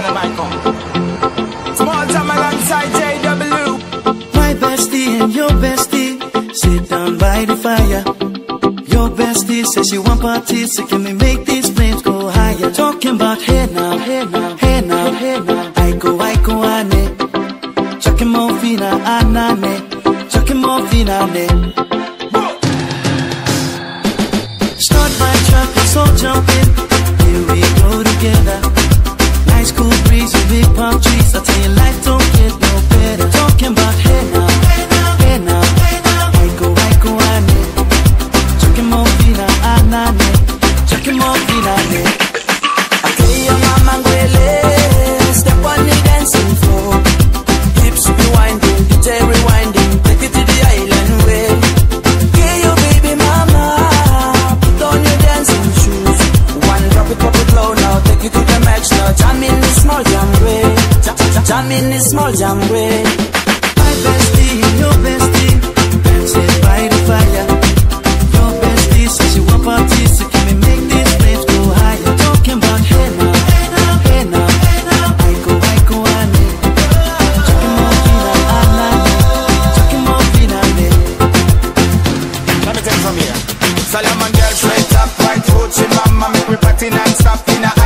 Tell them I come. Small time alongside JW. My bestie and your bestie sit down by the fire. Your bestie says she want parties, so can we make these flames go higher? Talking about hey now, hey now, hey now, hey now. I go, I go, ane. Chucking more fina, anane. Chucking more fina, ne. jam in the small jam way. Jam in the small jam way. My bestie, your bestie, dancing by the fire. Your bestie says so she want party, so can we make this place go higher? Talking about hey now, hey now, hey now. Solomon girl straight up, right white hoochie mama, make me party non-stop in a